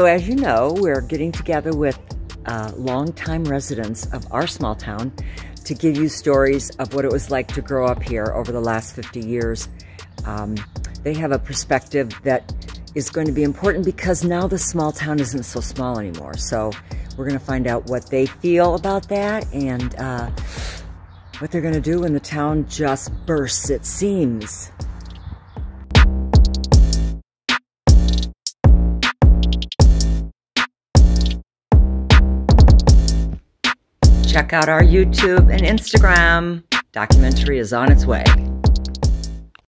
So, as you know, we're getting together with uh, longtime residents of our small town to give you stories of what it was like to grow up here over the last 50 years. Um, they have a perspective that is going to be important because now the small town isn't so small anymore. So we're going to find out what they feel about that and uh, what they're going to do when the town just bursts its seams. Check out our YouTube and Instagram. Documentary is on its way.